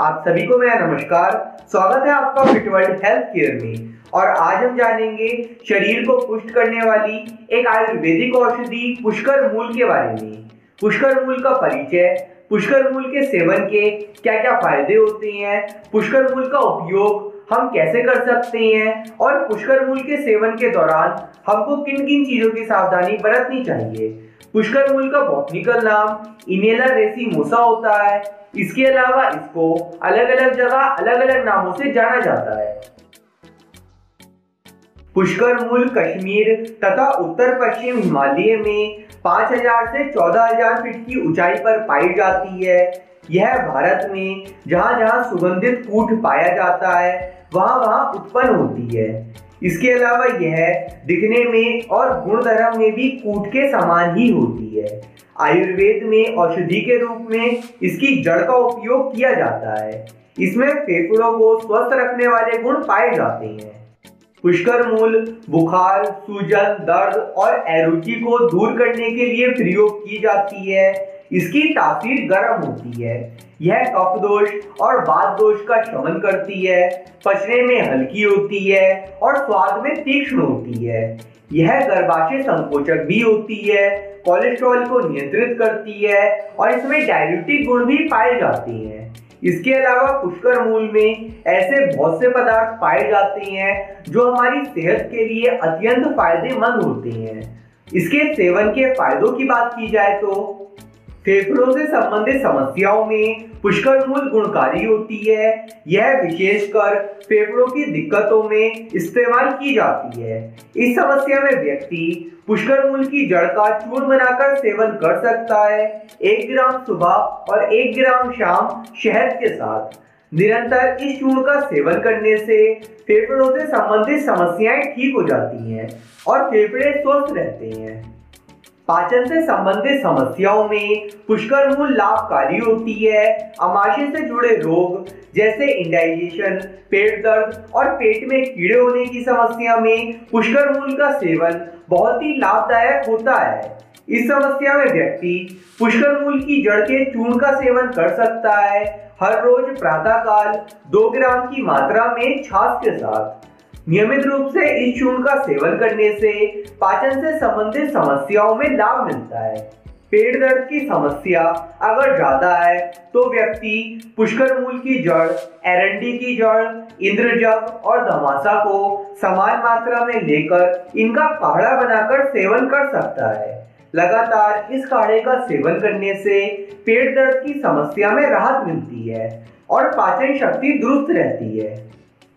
आप सभी को मेरा नमस्कार। स्वागत है आपका फिट वर्ल्ड हेल्थ केयर में। और आज हम जानेंगे शरीर को पुष्ट करने वाली एक आयुर्वेदिक औषधि पुष्कर मूल के बारे में। पुष्कर मूल का परिचय, पुष्कर मूल के सेवन के क्या क्या फ़ायदे होते हैं, पुष्कर मूल का उपयोग हम कैसे कर सकते हैं? और पुष्कर मूल के सेवन के दौरान हमको किन किन चीज़ों की सावधानी बरतनी चाहिए? पुष्कर मूल का बॉटनिकल नाम इनेला रेसी मोसा होता है। इसके अलावा इसको अलग अलग जगह अलग अलग नामों से जाना जाता है। पुष्कर मूल कश्मीर तथा उत्तर पश्चिम हिमालय में 5000 से 14000 फीट की ऊंचाई पर पाई जाती है। यह भारत में जहाँ जहाँ सुगंधित कूट पाया जाता है। वहाँ वहाँ उत्पन्न होती है। इसके अलावा यह दिखने में और गुणधर्म में भी कूट के समान ही होती है। आयुर्वेद में औषधि के रूप में इसकी जड़ का उपयोग किया जाता है। इसमें फेफड़ों को स्वस्थ रखने वाले गुण पाए जाते हैं। पुष्कर मूल, बुखार, सूजन, दर्द और एरुचि को दूर करने के लिए प्रयोग की जाती है। इसकी तासीर गर्म होती है। यह कफ दोष और बात दोष का शमन करती है, पचने में हल्की होती है और स्वाद में तीक्ष्ण होती है। यह गर्भाशय संकोचक भी होती है कोलेस्ट्रॉल को नियंत्रित करती है और इसमें डायबिटिक गुण भी पाए जाते हैं। इसके अलावा पुष्कर मूल में ऐसे बहुत से पदार्थ पाए जाते हैं जो हमारी सेहत के लिए अत्यंत फ़ायदेमंद होते हैं। इसके सेवन के फायदों की बात की जाए तो फेफड़ों से संबंधित समस्याओं में पुष्कर मूल गुणकारी होती है। यह विशेषकर फेफड़ों की दिक्कतों में इस्तेमाल की जाती है। इस समस्या में व्यक्ति पुष्कर मूल की जड़ का चूर्ण बनाकर सेवन कर सकता है। एक ग्राम सुबह और एक ग्राम शाम शहद के साथ। निरंतर इस चूर्ण का सेवन करने से फेफड़ों से संबंधित समस्याएँ ठीक हो जाती हैं और फेफड़े स्वस्थ रहते हैं। पाचन से संबंधित समस्याओं में पुष्कर मूल लाभकारी होती है। अमाशय से जुड़े रोग, जैसे इंडाइजेशन पेट दर्द और पेट में कीड़े होने की समस्या में पुष्कर मूल का सेवन बहुत ही लाभदायक होता है। इस समस्या में व्यक्ति पुष्कर मूल की जड़ के चूर्ण का सेवन कर सकता है। हर रोज प्रातः काल दो ग्राम की मात्रा में छाछ के साथ। नियमित रूप से इस चूर्ण का सेवन करने से पाचन से संबंधित समस्याओं में लाभ मिलता है। पेट दर्द की समस्या अगर ज़्यादा है तो व्यक्ति पुष्कर मूल की जड़, एरंडी की जड़, इंद्रजब और धमासा को समान मात्रा में लेकर इनका काढ़ा बनाकर सेवन कर सकता है। लगातार इस काढ़े का सेवन करने से पेट दर्द की समस्या में राहत मिलती है और पाचन शक्ति दुरुस्त रहती है।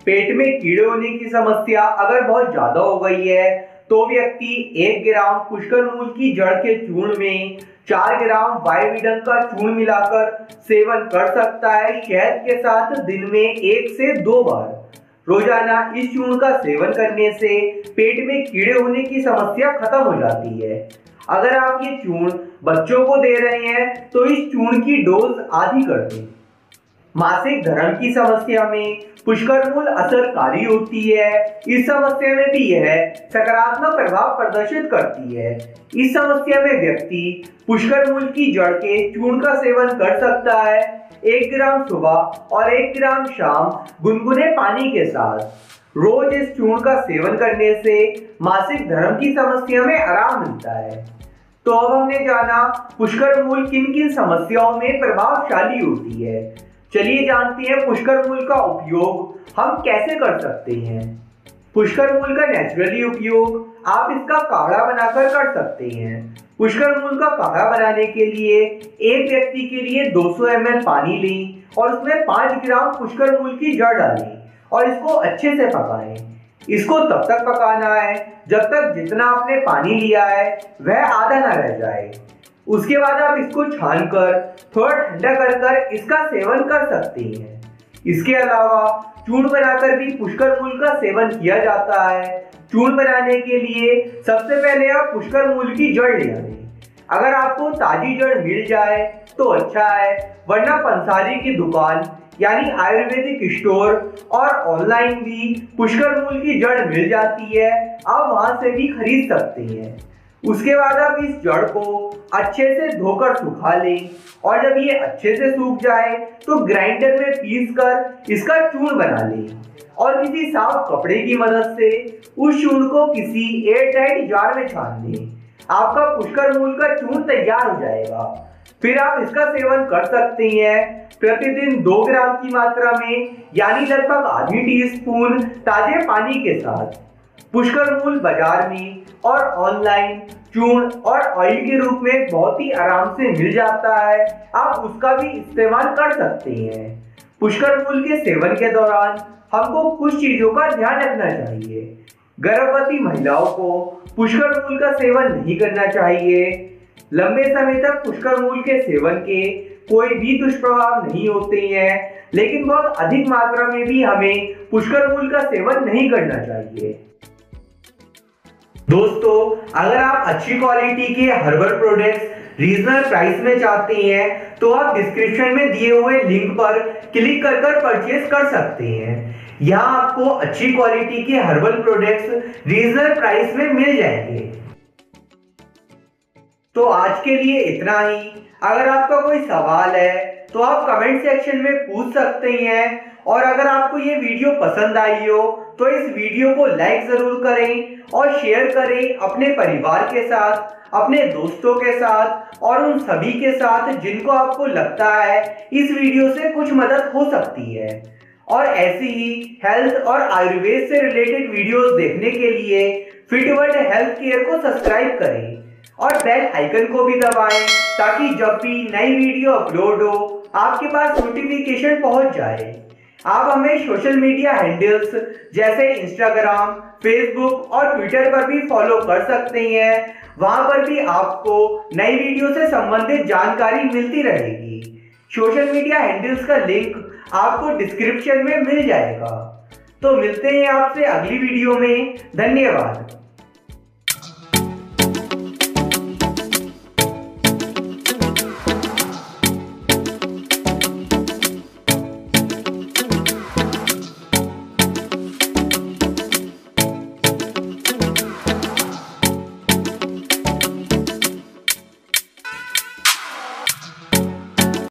पेट में कीड़े होने की समस्या अगर बहुत ज़्यादा हो गई है तो व्यक्ति एक ग्राम पुष्कर मूल की जड़ के चूर्ण में चार ग्राम वायुविडन का चूर्ण मिलाकर सेवन कर सकता है। शहद के साथ दिन में एक से दो बार रोज़ाना इस चूर्ण का सेवन करने से पेट में कीड़े होने की समस्या खत्म हो जाती है। अगर आप ये चूर्ण बच्चों को दे रहे हैं तो इस चूर्ण की डोज आधी कर दें। मासिक धर्म की समस्या में पुष्कर मूल असरकारी होती है। इस समस्या में भी यह सकारात्मक प्रभाव प्रदर्शित करती है। इस समस्या में व्यक्ति पुष्कर मूल की जड़ के चूर्ण का सेवन कर सकता है। एक ग्राम सुबह और एक ग्राम शाम गुनगुने पानी के साथ। रोज इस चूर्ण का सेवन करने से मासिक धर्म की समस्या में आराम मिलता है। तो अब हमने जाना पुष्कर मूल किन किन समस्याओं में प्रभावशाली होती है। चलिए जानते हैं पुष्कर मूल का उपयोग हम कैसे कर सकते हैं। पुष्कर मूल का नेचुरली उपयोग आप इसका काढ़ा बनाकर कर सकते हैं। पुष्कर मूल का काढ़ा बनाने के लिए एक व्यक्ति के लिए 200 सौ पानी लें और उसमें 5 ग्राम पुष्कर मूल की जड़ डालें और इसको अच्छे से पकाएँ। इसको तब तक पकाना है जब तक जितना आपने पानी लिया है, वह आधा ना रह जाए। उसके बाद आप इसको छान कर, थोड़ा ठंडा कर कर इसका सेवन कर सकते हैं। इसके अलावा चूर्ण बनाकर भी पुष्कर मूल का सेवन किया जाता है। चूर्ण बनाने के लिए सबसे पहले आप पुष्कर मूल की जड़ ले आए। अगर आपको ताजी जड़ मिल जाए तो अच्छा है, वरना पंसारी की दुकान, यानी आयुर्वेदिक स्टोर और ऑनलाइन भी पुष्कर मूल की जड़ मिल जाती है। आप वहाँ से भी खरीद सकते हैं। उसके बाद आप इस जड़ को अच्छे से धोकर सुखा लें। और जब ये अच्छे से सूख जाए तो ग्राइंडर में पीस कर इसका चूर्ण बना लें। और किसी साफ़ कपड़े की मदद से उस चूर्ण को किसी एयर टाइट जार में छान लें। आपका पुष्कर मूल का चूर्ण तैयार हो जाएगा। फिर आप इसका सेवन कर सकते हैं। प्रतिदिन दो ग्राम की मात्रा में, यानी लगभग आधी टी स्पून ताजे पानी के साथ। पुष्कर मूल बाज़ार में और ऑनलाइन चूर्ण और ऑयल के रूप में बहुत ही आराम से मिल जाता है। आप उसका भी इस्तेमाल कर सकते हैं। पुष्कर मूल के सेवन के दौरान हमको कुछ चीज़ों का ध्यान रखना चाहिए। गर्भवती महिलाओं को पुष्कर मूल का सेवन नहीं करना चाहिए। लंबे समय तक पुष्कर मूल के सेवन के कोई भी दुष्प्रभाव नहीं होते हैं, लेकिन बहुत अधिक मात्रा में भी हमें पुष्कर मूल का सेवन नहीं करना चाहिए। दोस्तों, अगर आप अच्छी क्वालिटी के हर्बल प्रोडक्ट्स रीजनल प्राइस में चाहते हैं तो आप डिस्क्रिप्शन में दिए हुए लिंक पर क्लिक कर कर परचेज कर सकते हैं। यहाँ आपको अच्छी क्वालिटी के हर्बल प्रोडक्ट्स रीजनल प्राइस में मिल जाएँगे। तो आज के लिए इतना ही। अगर आपका कोई सवाल है तो आप कमेंट सेक्शन में पूछ सकते हैं। और अगर आपको ये वीडियो पसंद आई हो तो इस वीडियो को लाइक ज़रूर करें और शेयर करें अपने परिवार के साथ, अपने दोस्तों के साथ और उन सभी के साथ जिनको आपको लगता है इस वीडियो से कुछ मदद हो सकती है। और ऐसी ही हेल्थ और आयुर्वेद से रिलेटेड वीडियोस देखने के लिए फिटवर्ड हेल्थ केयर को सब्सक्राइब करें और बेल आइकन को भी दबाएँ ताकि जब भी नई वीडियो अपलोड हो आपके पास नोटिफिकेशन पहुँच जाए। आप हमें सोशल मीडिया हैंडल्स जैसे इंस्टाग्राम फेसबुक और ट्विटर पर भी फॉलो कर सकते हैं। वहाँ पर भी आपको नई वीडियो से संबंधित जानकारी मिलती रहेगी। सोशल मीडिया हैंडल्स का लिंक आपको डिस्क्रिप्शन में मिल जाएगा। तो मिलते हैं आपसे अगली वीडियो में। धन्यवाद।